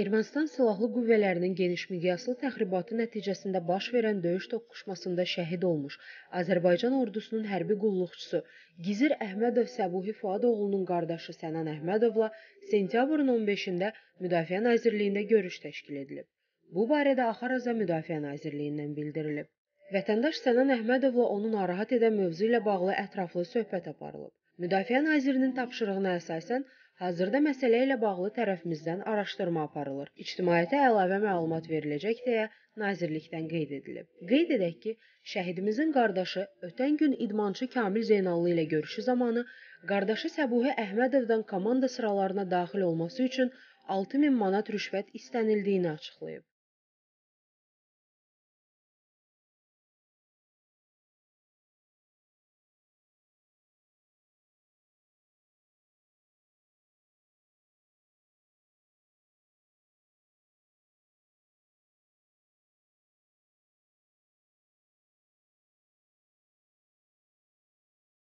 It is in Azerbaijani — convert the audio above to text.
Ermənistan silahlı qüvvələrinin geniş miqyaslı təxribatı nəticəsində baş verən döyüş toqquşmasında şəhid olmuş Azərbaycan ordusunun hərbi qulluqçusu Gizir Əhmədov Səbuhi Fuadoğlunun qardaşı Sənan Əhmədovla sentyabrın 15-də Müdafiə Nazirliyində görüş təşkil edilib. Bu barədə Axar-Aza Müdafiə Nazirliyindən bildirilib. Vətəndaş Sənan Əhmədovla onu narahat edən mövzu ilə bağlı ətraflı söhbət aparılıb. Müdafiə nazirinin tapşırığına əsasən hazırda məsələ ilə bağlı tərəfimizdən araşdırma aparılır. İctimaiyyətə əlavə məlumat veriləcək deyə nazirlikdən qeyd edilib. Qeyd edək ki, şəhidimizin qardaşı ötən gün idmançı Kamil Zeynallı ilə görüşü zamanı qardaşı Səbuhi Əhmədovdan komanda sıralarına daxil olması üçün 6000 manat rüşvət istənildiyini açıqlayıb.